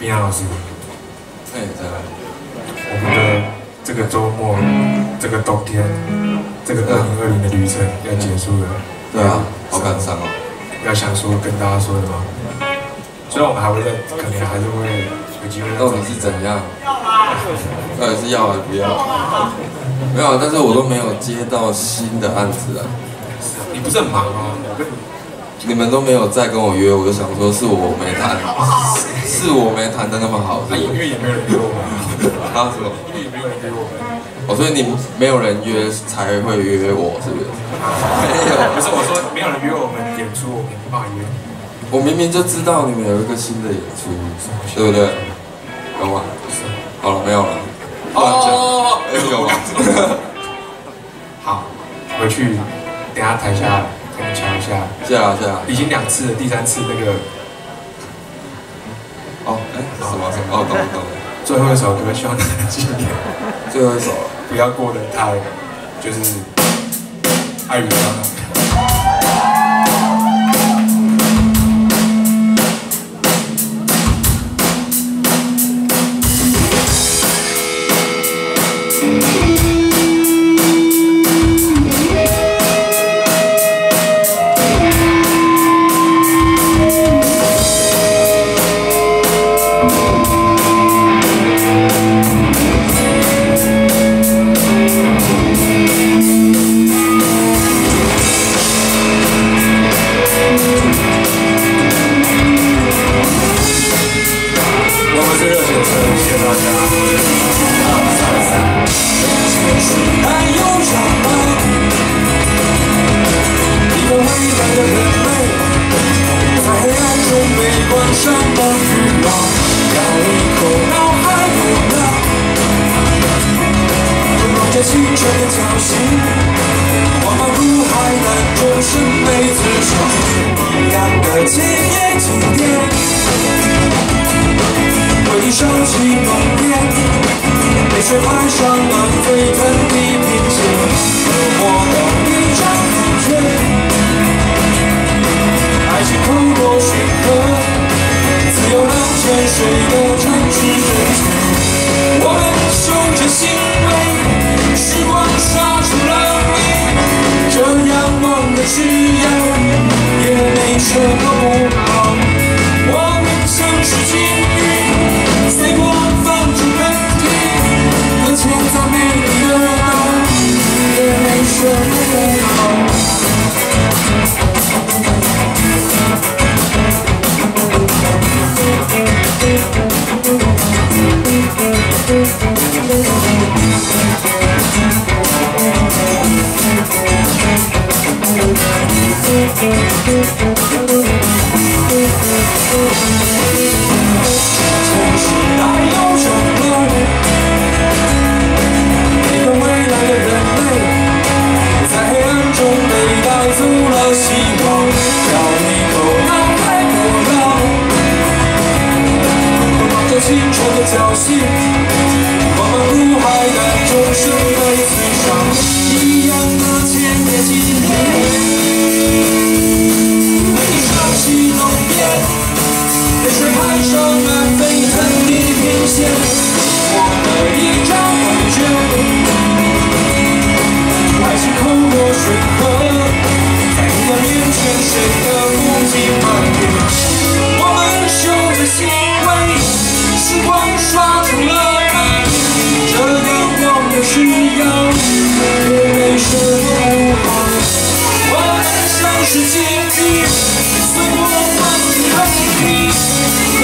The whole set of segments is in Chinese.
冰阳老师，哎，再来。我们的这个周末，这个冬天，这个二零二零的旅程要结束了。对啊，好感伤哦。要想说跟大家说的吗？虽然我们还会在，可能还是会有机会。到底是怎样？到底是要还是不要？没有，但是我都没有接到新的案子啊。你不是很忙吗？你们都没有再跟我约，我就想说是我没谈，是我没谈的那么好。因为也没有人约我们。他什么？因为也没有人约我们。哦，所以你没有人约才会约我，是不是？没有，不是我说没有人约我们演出，我没办法约。我明明就知道你们有一个新的演出，对不对？有吗？好了，没有了。哦，有吗？好，回去等下台下跟你瞧一下。谢啊是啊。已经两次了，第三次那个。哦，哎，什么什么？哦，懂了懂了。最后一首歌希望大家记得。最后一首，不要过得太，就是爱与伤。心。茫茫如海的众生被阻守两个千年之颠回忆烧起浓烟泪水爬上了沸腾的的教。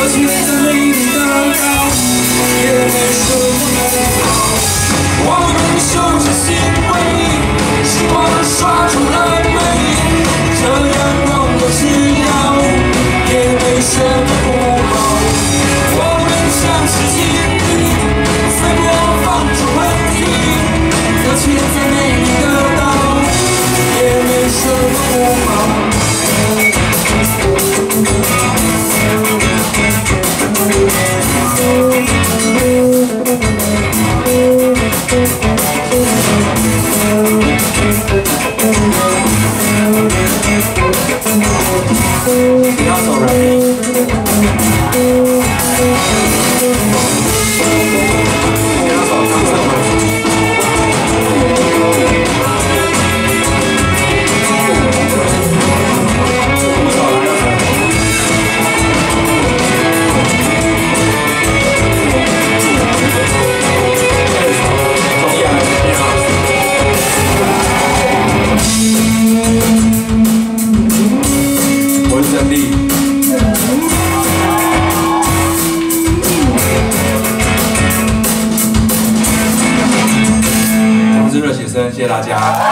Cause you He also wrote it. 谢谢大家。